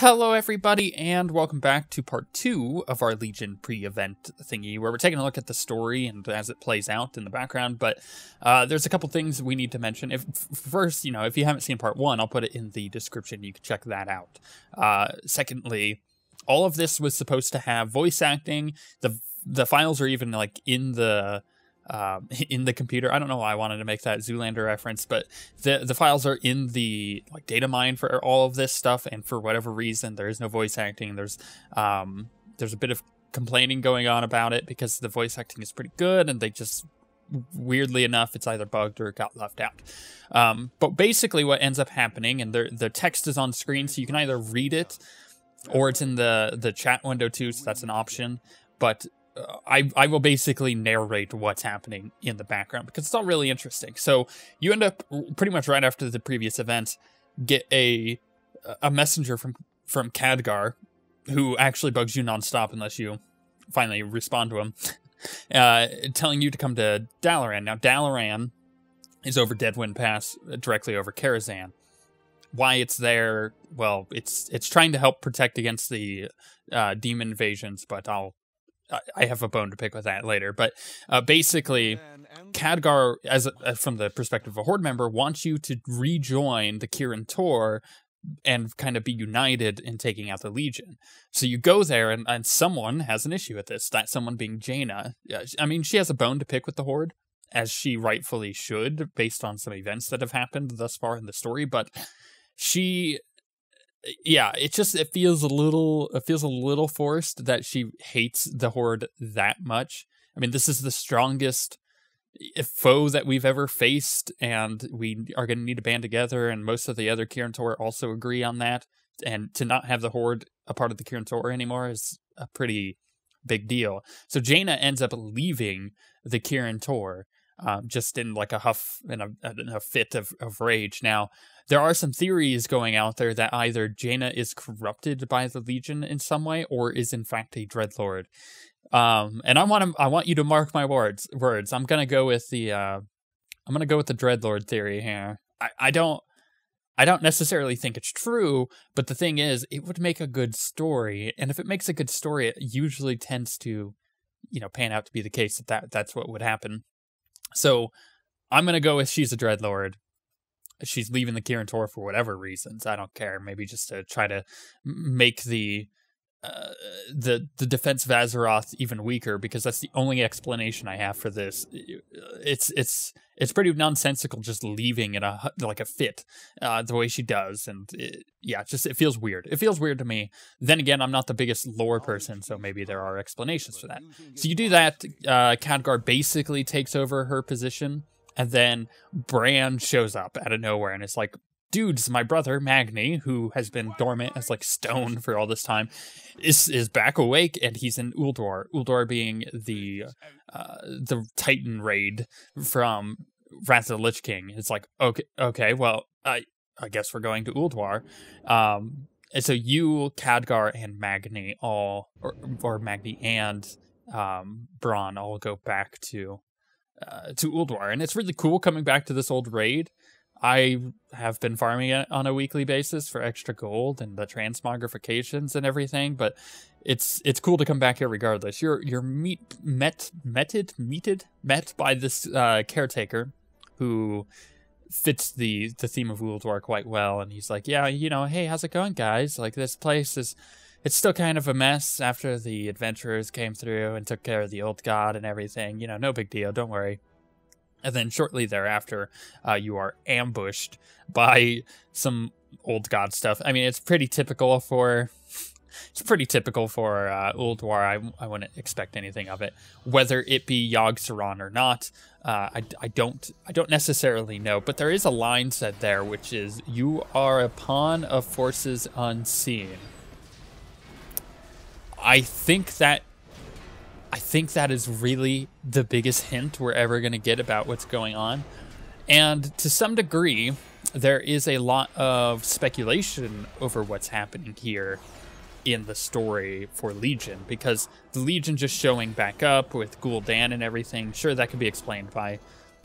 Hello, everybody, and welcome back to part two of our Legion pre-event thingy, where we're taking a look at the story and as it plays out in the background. But uh, there's a couple things we need to mention. If first, you know, if you haven't seen part one, I'll put it in the description. You can check that out. Uh, secondly, all of this was supposed to have voice acting. the The files are even like in the um, in the computer. I don't know why I wanted to make that Zoolander reference, but the the files are in the like data mine for all of this stuff, and for whatever reason, there is no voice acting. There's um, there's a bit of complaining going on about it because the voice acting is pretty good, and they just weirdly enough, it's either bugged or got left out. Um, but basically, what ends up happening, and the the text is on screen, so you can either read it or it's in the the chat window too, so that's an option. But I, I will basically narrate what's happening in the background because it's all really interesting. So you end up pretty much right after the previous event get a a messenger from from Khadgar who actually bugs you nonstop unless you finally respond to him, uh, telling you to come to Dalaran. Now Dalaran is over Deadwind Pass, uh, directly over Karazhan. Why it's there? Well, it's it's trying to help protect against the uh, demon invasions, but I'll I have a bone to pick with that later, but uh, basically, Khadgar, as, a, from the perspective of a horde member, wants you to rejoin the Kirin Tor and kind of be united in taking out the Legion. So you go there, and, and someone has an issue with this. That someone being Jaina. I mean, she has a bone to pick with the horde, as she rightfully should, based on some events that have happened thus far in the story. But she yeah, it just it feels a little it feels a little forced that she hates the horde that much. I mean, this is the strongest eh, foe that we've ever faced, and we are going to need to band together. And most of the other Kirin Tor also agree on that. And to not have the horde a part of the Kirin Tor anymore is a pretty big deal. So Jaina ends up leaving the Kirin Tor um, just in like a huff and a, a fit of, of rage. Now, there are some theories going out there that either Jaina is corrupted by the Legion in some way or is in fact a Dreadlord. Um, and I want to, I want you to mark my words. Words. I'm gonna go with the, uh, I'm gonna go with the Dreadlord theory here. I, I don't, I don't necessarily think it's true, but the thing is, it would make a good story, and if it makes a good story, it usually tends to, you know, pan out to be the case that, that that's what would happen. So I'm gonna go with she's a Dreadlord. She's leaving the Kirin Tor for whatever reasons. I don't care. Maybe just to try to make the uh, the the defense of Azeroth even weaker because that's the only explanation I have for this. It's it's it's pretty nonsensical just leaving in a like a fit uh, the way she does, and it, yeah, just it feels weird. It feels weird to me. Then again, I'm not the biggest lore person, so maybe there are explanations for that. So you do that. Uh, Khadgar basically takes over her position, and then Brann shows up out of nowhere, and it's like, dude's my brother Magni, who has been dormant as like stone for all this time, is is back awake and he's in Ulduar. Ulduar being the uh, the Titan raid from Wrath of the Lich King. It's like okay, okay, well, I I guess we're going to Ulduar. Um, and so you, Khadgar, and Magni all, or, or Magni and um, Brann all go back to uh, to Ulduar, and it's really cool coming back to this old raid I have been farming it on a weekly basis for extra gold and the transmogrifications and everything, but it's it's cool to come back here regardless. You're you're meet met meted meted met by this uh, caretaker who fits the the theme of Ulduar quite well, and he's like, yeah, you know, hey, how's it going, guys? Like this place is it's still kind of a mess after the adventurers came through and took care of the old god and everything. You know, no big deal. Don't worry. And then shortly thereafter, uh, you are ambushed by some old god stuff. I mean, it's pretty typical for. It's pretty typical for uh, Ulduar. I, I wouldn't expect anything of it, whether it be Yogg-Saron or not. Uh, I, I don't I don't necessarily know, but there is a line said there, which is "You are a pawn of forces unseen." I think that I think that is really the biggest hint we're ever going to get about what's going on. And to some degree, there is a lot of speculation over what's happening here in the story for Legion because the Legion just showing back up with Gul'dan and everything, sure, that could be explained by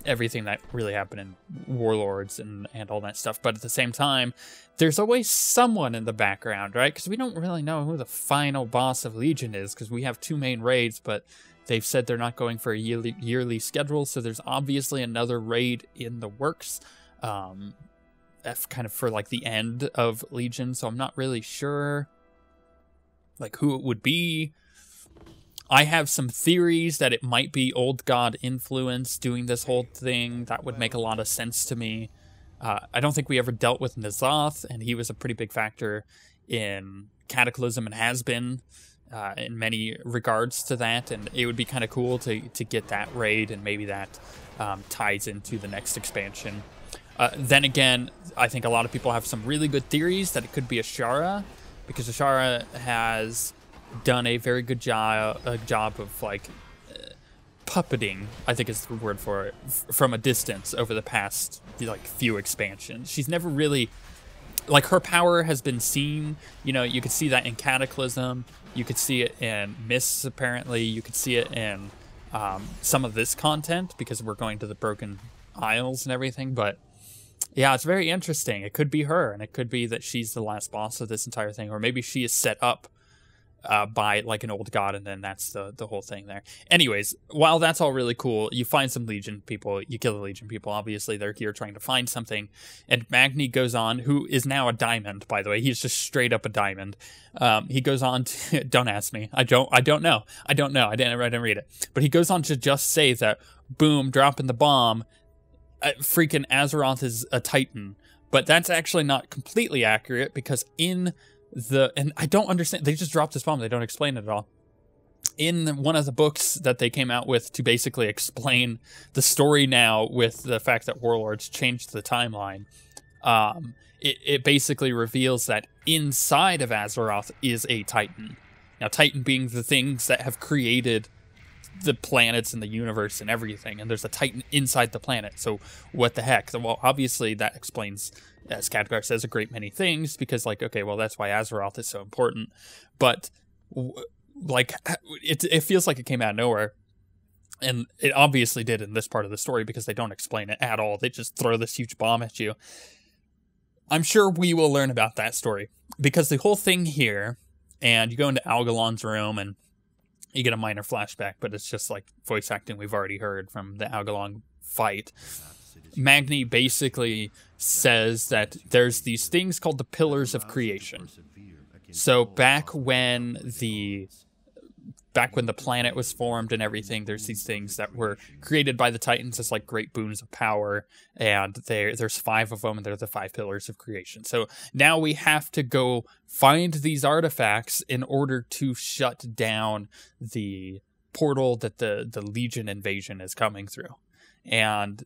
everything that really happened in Warlords and, and all that stuff. But at the same time, there's always someone in the background, right? Because we don't really know who the final boss of Legion is, because we have two main raids, but they've said they're not going for a yearly, yearly schedule, so there's obviously another raid in the works. Um, kind of for like the end of Legion, so I'm not really sure like who it would be. I have some theories that it might be Old God influence doing this whole thing. That would make a lot of sense to me. Uh, I don't think we ever dealt with N'Zoth, and he was a pretty big factor in Cataclysm and has been uh, in many regards to that. And it would be kind of cool to, to get that raid, and maybe that um, ties into the next expansion. Uh, then again, I think a lot of people have some really good theories that it could be Azshara, because Azshara has done a very good job a job of like puppeting i think is the word for it from a distance over the past like few expansions. She's never really like her power has been seen. You know you could see that in cataclysm. You could see it in mists apparently. You could see it in um, some of this content because we're going to the broken isles and everything but yeah it's very interesting. It could be her and it could be that she's the last boss of this entire thing or maybe she is set up uh, by like an old god, and then that's the the whole thing there. Anyways, while that's all really cool, you find some Legion people, you kill the Legion people. Obviously, they're here trying to find something, and Magni goes on, who is now a diamond, by the way. He's just straight up a diamond. Um, he goes on to don't ask me. I don't. I don't know. I don't know. I didn't. I didn't read it. But he goes on to just say that boom, dropping the bomb. Uh, freaking Azeroth is a Titan, but that's actually not completely accurate because in the and I don't understand. They just dropped this bomb. They don't explain it at all. In one of the books that they came out with to basically explain the story now with the fact that Warlords changed the timeline, um, it, it basically reveals that inside of Azeroth is a Titan. Now, Titan being the things that have created the planets and the universe and everything, and there's a Titan inside the planet. So, what the heck? Well, obviously, that explains as Khadgar says, a great many things because, like, okay, well, that's why Azeroth is so important. But, like, it, it feels like it came out of nowhere. And it obviously did in this part of the story because they don't explain it at all. They just throw this huge bomb at you. I'm sure we will learn about that story because the whole thing here, and you go into Algalon's room and you get a minor flashback, but it's just like voice acting we've already heard from the Algalon fight. Magni basically says that there's these things called the pillars of creation. So back when the back when the planet was formed and everything, there's these things that were created by the Titans as like great boons of power, and there there's five of them, and they're the five pillars of creation. So now we have to go find these artifacts in order to shut down the portal that the the Legion invasion is coming through. And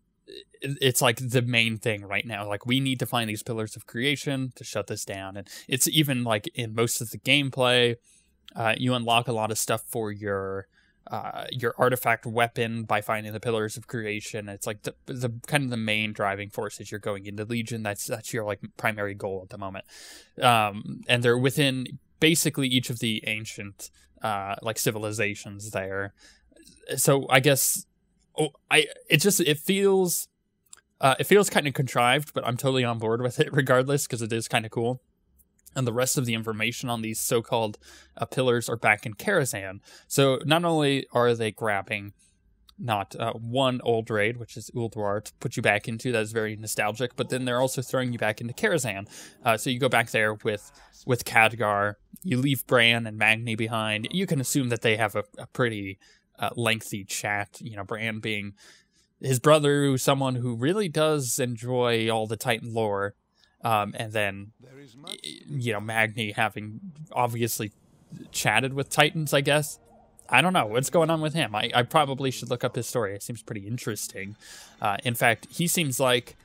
it's like the main thing right now. Like we need to find these pillars of creation to shut this down, and it's even like in most of the gameplay, uh, you unlock a lot of stuff for your uh, your artifact weapon by finding the pillars of creation. It's like the, the kind of the main driving force as you're going into Legion. That's that's your like primary goal at the moment, um, and they're within basically each of the ancient uh, like civilizations there. So I guess oh, I it just it feels uh, it feels kind of contrived, but I'm totally on board with it regardless because it is kind of cool. And the rest of the information on these so-called uh, pillars are back in Karazhan. So not only are they grabbing not uh, one old raid, which is Ulduar, to put you back into that is very nostalgic, but then they're also throwing you back into Karazhan. Uh, so you go back there with with Khadgar. You leave Brann and Magni behind. You can assume that they have a, a pretty uh, lengthy chat. You know, Brann being his brother, someone who really does enjoy all the Titan lore, um, and then you know Magni having obviously chatted with Titans. I guess I don't know what's going on with him. I, I probably should look up his story. It seems pretty interesting. Uh, in fact, he seems like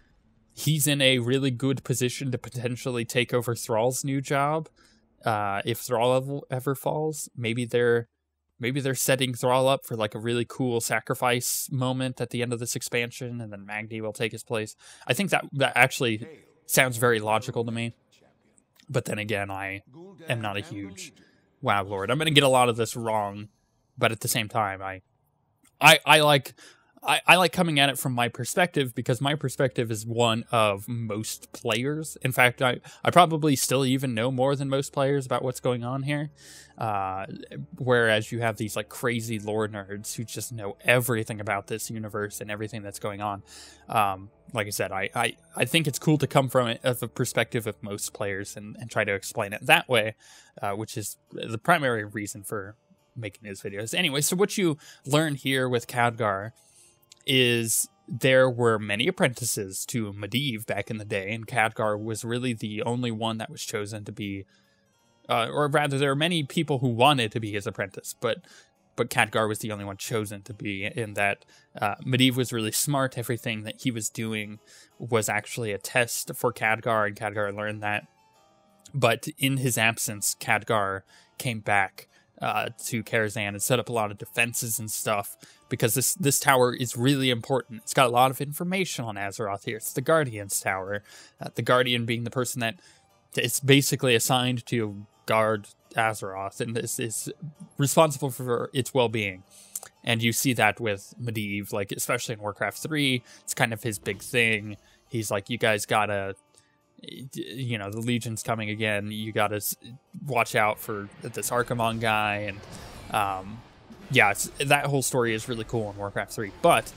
he's in a really good position to potentially take over Thrall's new job. Uh, if Thrall ever, falls, maybe they're maybe they're setting Thrall up for like a really cool sacrifice moment at the end of this expansion, and then Magni will take his place. I think that that actually sounds very logical to me. But then again, I am not a huge WoW lord. I'm going to get a lot of this wrong, but at the same time, I, I, I like, I, I like coming at it from my perspective because my perspective is one of most players. In fact, I, I probably still even know more than most players about what's going on here. Uh, whereas you have these like crazy lore nerds who just know everything about this universe and everything that's going on. Um, like I said, I, I, I think it's cool to come from it of a perspective of most players and, and try to explain it that way, uh, which is the primary reason for making these videos. Anyway, so what you learn here with Khadgar is there were many apprentices to Medivh back in the day, and Khadgar was really the only one that was chosen to be, uh, or rather, there are many people who wanted to be his apprentice, but but Khadgar was the only one chosen to be. In that, uh, Medivh was really smart. Everything that he was doing was actually a test for Khadgar, and Khadgar learned that. But in his absence, Khadgar came back uh, to Karazhan and set up a lot of defenses and stuff because this this tower is really important. It's got a lot of information on Azeroth here. It's the Guardian's tower. Uh, the Guardian being the person that is basically assigned to guard Azeroth and is, is responsible for its well-being. And you see that with Medivh, like especially in Warcraft 3, it's kind of his big thing. He's like, you guys gotta you know the legion's coming again you gotta watch out for this archimonde guy and um, yeah, that whole story is really cool in Warcraft 3. But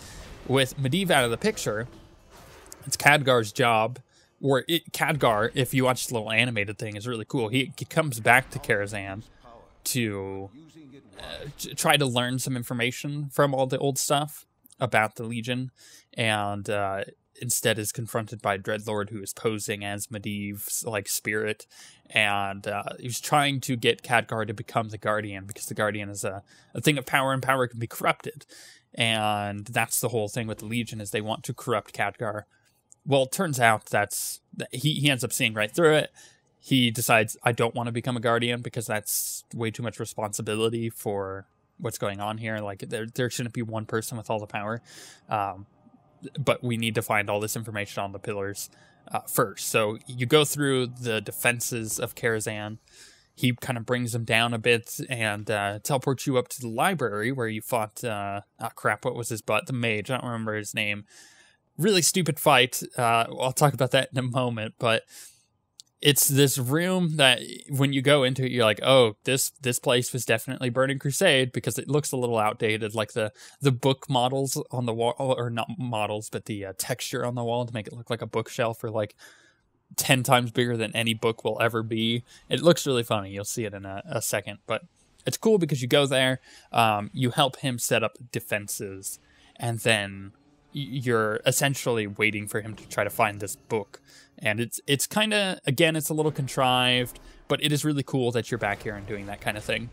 with Medivh out of the picture, it's Khadgar's job. Or it, Khadgar, if you watch the little animated thing, is really cool. He, he comes back to Karazhan to uh, try to learn some information from all the old stuff about the Legion, and uh, instead is confronted by Dreadlord, who is posing as Medivh's like spirit, and uh, he's trying to get Khadgar to become the Guardian because the Guardian is a, a thing of power, and power can be corrupted, and that's the whole thing with the Legion is they want to corrupt Khadgar. Well, it turns out that's he he ends up seeing right through it. He decides I don't want to become a Guardian because that's way too much responsibility for what's going on here. Like there there shouldn't be one person with all the power. Um, but we need to find all this information on the pillars uh, first. So you go through the defenses of Karazhan. He kind of brings them down a bit and uh, teleports you up to the library where you fought. Uh, oh crap! What was his butt? The mage. I don't remember his name. Really stupid fight. Uh, I'll talk about that in a moment. But it's this room that when you go into it you're like oh this this place was definitely burning crusade because it looks a little outdated like the the book models on the wall or not models but the uh, texture on the wall to make it look like a bookshelf or like 10 times bigger than any book will ever be. It looks really funny. You'll see it in a, a second but it's cool because you go there um, you help him set up defenses and then you're essentially waiting for him to try to find this book. And it's it's kind of again it's a little contrived but it is really cool that you're back here and doing that kind of thing.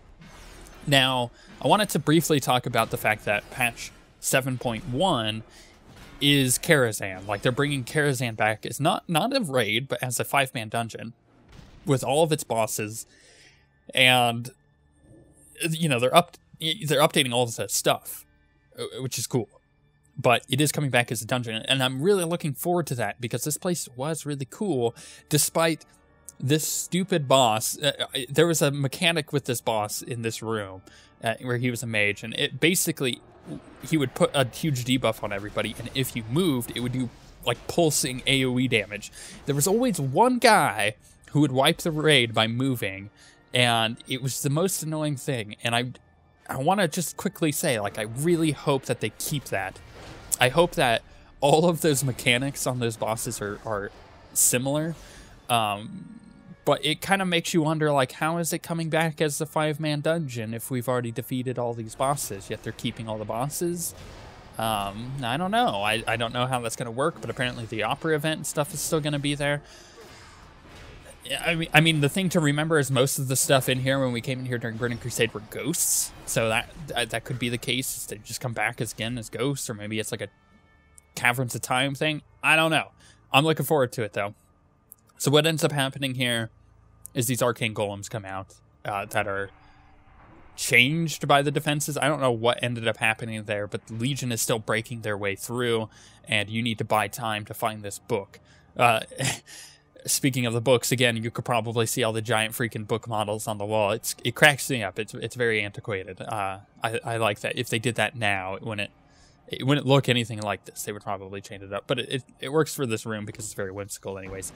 Now i wanted to briefly talk about the fact that patch 7.1 is Karazhan. Like they're bringing Karazhan back as not not a raid, but as a five man dungeon with all of its bosses, and you know they're up they're updating all of the stuff, uh, which is cool but it is coming back as a dungeon and i'm really looking forward to that because this place was really cool despite this stupid boss. Uh, uh, there was a mechanic with this boss in this room uh, where he was a mage and it basically he would put a huge debuff on everybody and if you moved it would do like pulsing aoe damage. There was always one guy who would wipe the raid by moving and it was the most annoying thing and i i want to just quickly say like i really hope that they keep that I hope that all of those mechanics on those bosses are, are similar. Um, but it kind of makes you wonder, like, how is it coming back as the five-man dungeon if we've already defeated all these bosses, yet they're keeping all the bosses? Um, I don't know. I, I don't know how that's going to work, but apparently the opera event and stuff is still going to be there. I mean, I mean, the thing to remember is most of the stuff in here when we came in here during Burning Crusade were ghosts. So that that, could be the case. They just come back as again as ghosts, or maybe it's like a caverns of time thing. I don't know. I'm looking forward to it though. So what ends up happening here is these arcane golems come out uh, that are changed by the defenses. I don't know what ended up happening there, but the Legion is still breaking their way through, and you need to buy time to find this book. Uh, speaking of the books, again, you could probably see all the giant freaking book models on the wall. It's it cracks me up. It's it's very antiquated. Uh, I I like that. If they did that now, when it it wouldn't look anything like this. They would probably change it up, but it, it, it works for this room because it's very whimsical, anyways.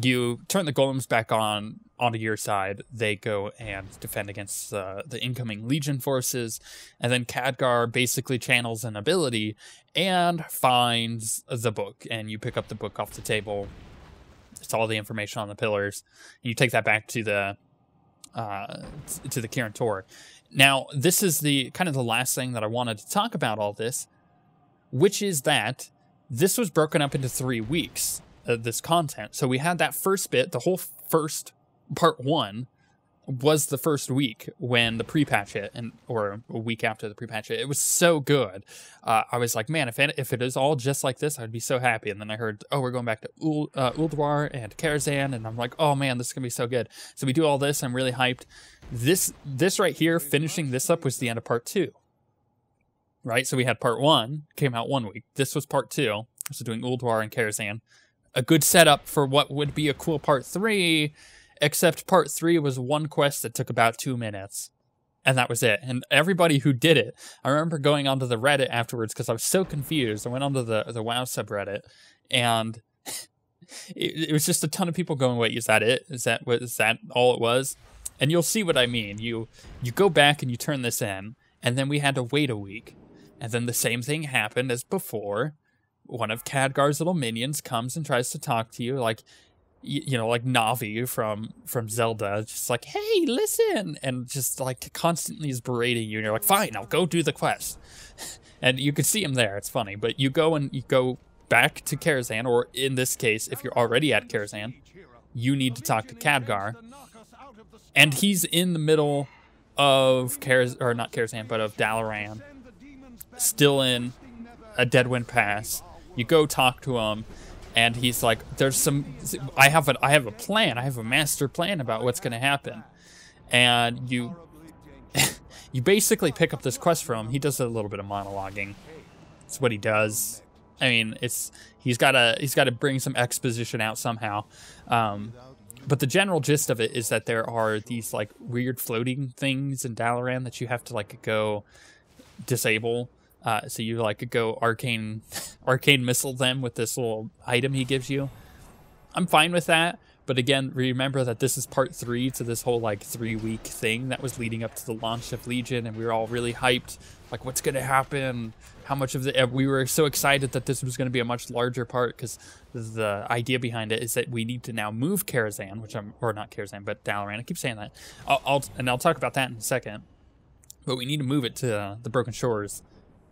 You turn the golems back on onto your side. They go and defend against uh, the incoming Legion forces, and then Khadgar basically channels an ability and finds the book. And you pick up the book off the table. All the information on the pillars. And you take that back to the uh, to the Kirin Tor. Now, this is the kind of the last thing that I wanted to talk about all this, which is that this was broken up into three weeks, uh, this content. So we had that first bit, the whole first part one was the first week when the pre-patch hit, and or a week after the pre-patch hit. It was so good. Uh, I was like, man, if it, if it is all just like this, I'd be so happy. And then I heard, oh, we're going back to Ul, uh, Ulduar and Karazhan, and I'm like, oh man, this is gonna be so good. So we do all this. I'm really hyped. This this right here, finishing this up was the end of part two. Right, so we had part one came out one week. This was part two. So doing Ulduar and Karazhan, a good setup for what would be a cool part three except part three was one quest that took about two minutes. And that was it. And everybody who did it, I remember going onto the Reddit afterwards because I was so confused. I went onto the, the WoW subreddit and it, it, was just a ton of people going, wait, is that it? Is that what is that all it was? And you'll see what I mean. You you go back and you turn this in, and then we had to wait a week. And then the same thing happened as before. One of Khadgar's little minions comes and tries to talk to you, like, you know like navi from from zelda just like hey listen! And just like constantly is berating you and you're like fine i'll go do the quest. And you can see him there it's funny but you go and you go back to Karazhan, or in this case if you're already at Karazhan, you need to talk to Khadgar. And he's in the middle of Karaz or not Karazhan but of Dalaran still in a Deadwind Pass. You go talk to him and he's like, "There's some. I have a. I have a plan. I have a master plan about what's going to happen." And you, you basically pick up this quest from him. He does a little bit of monologuing. It's what he does. I mean, it's he's got to he's got to bring some exposition out somehow. Um, but the general gist of it is that there are these like weird floating things in Dalaran that you have to like go disable uh, so you like go arcane, arcane missile them with this little item he gives you. I'm fine with that, but again, remember that this is part three to this whole like three week thing that was leading up to the launch of Legion, and we were all really hyped. Like, what's gonna happen? How much of the we were so excited that this was to be a much larger part because the idea behind it is that we need to now move Karazhan, which I'm or not Karazhan, but Dalaran. I keep saying that. I'll, I'll and I'll talk about that in a second. But we need to move it to uh, the Broken Shores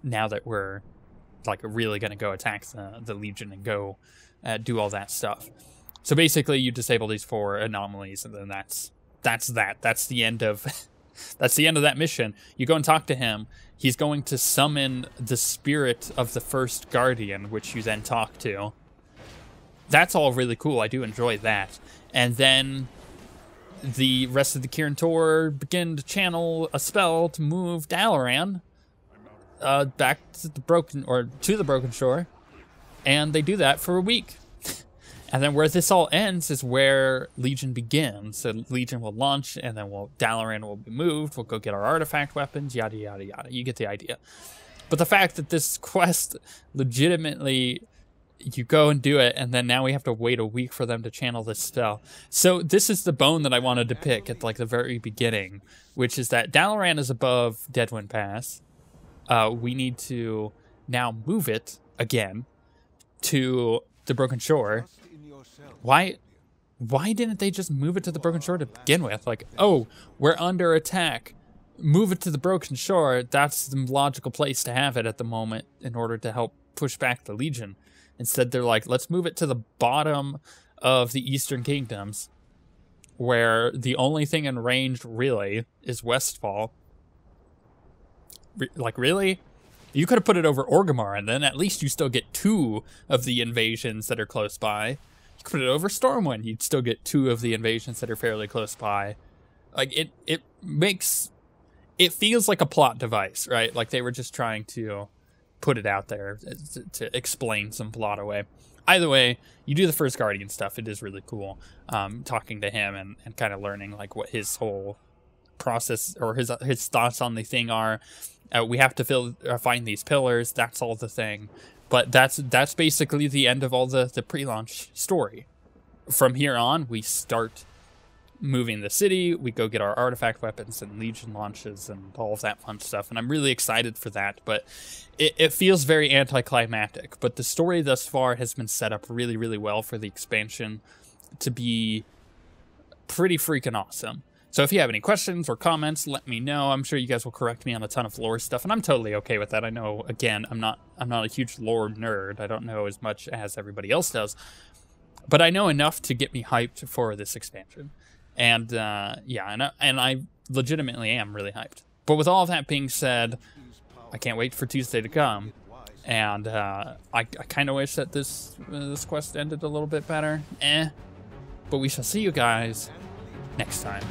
now that we're like really going to go attack the, the Legion and go uh, do all that stuff. So basically, you disable these four anomalies, and then that's that's that. That's the end of that's the end of that mission. You go and talk to him. He's going to summon the spirit of the first guardian, which you then talk to. That's all really cool. I do enjoy that. And then the rest of the Kirin Tor begin to channel a spell to move Dalaran uh, back to the broken or to the broken shore, and they do that for a week. and then where this all ends is where Legion begins. So Legion will launch, and then we'll Dalaran will be moved. We'll go get our artifact weapons, yada yada yada. You get the idea. But the fact that this quest legitimately you go and do it, and then now we have to wait a week for them to channel this spell. So this is the bone that I wanted to pick at like the very beginning, which is that Dalaran is above Deadwind Pass uh, we need to now move it again to the Broken Shore. Why? Why didn't they just move it to the Broken Shore to begin with? Like, oh, we're under attack. Move it to the Broken Shore. That's the logical place to have it at the moment in order to help push back the Legion. Instead, they're like, let's move it to the bottom of the Eastern Kingdoms, where the only thing in range really is Westfall like really you could have put it over Orgrimmar, and then at least you still get two of the invasions that are close by. You could put it over Stormwind, you'd still get two of the invasions that are fairly close by. Like it, it makes it feels like a plot device, right? Like they were just trying to put it out there to, to explain some plot away. Either way, you do the first Guardian stuff. It is really cool, um, talking to him and, and kind of learning like what his whole process or his his thoughts on the thing are. Uh, we have to fill, uh, find these pillars. That's all the thing. But that's that's basically the end of all the the pre-launch story. From here on, we start moving the city. We go get our artifact weapons and Legion launches and all of that fun stuff. And I'm really excited for that. But it, it feels very anticlimactic. But the story thus far has been set up really, really well for the expansion to be pretty freaking awesome. So if you have any questions or comments, let me know. I'm sure you guys will correct me on a ton of lore stuff, and I'm totally okay with that. I know, again, I'm not I'm not a huge lore nerd. I don't know as much as everybody else does, but I know enough to get me hyped for this expansion. And uh, yeah, and I, and I legitimately am really hyped. But with all that being said, I can't wait for Tuesday to come. And uh, I, I kind of wish that this uh, this quest ended a little bit better. Eh. But we shall see you guys next time.